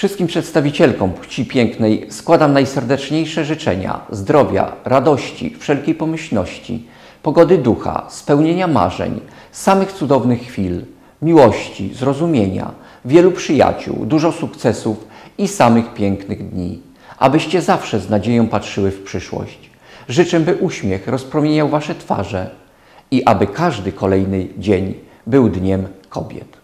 Wszystkim przedstawicielkom płci pięknej składam najserdeczniejsze życzenia zdrowia, radości, wszelkiej pomyślności, pogody ducha, spełnienia marzeń, samych cudownych chwil, miłości, zrozumienia, wielu przyjaciół, dużo sukcesów i samych pięknych dni. Abyście zawsze z nadzieją patrzyły w przyszłość. Życzę, by uśmiech rozpromieniał Wasze twarze i aby każdy kolejny dzień był dniem kobiet.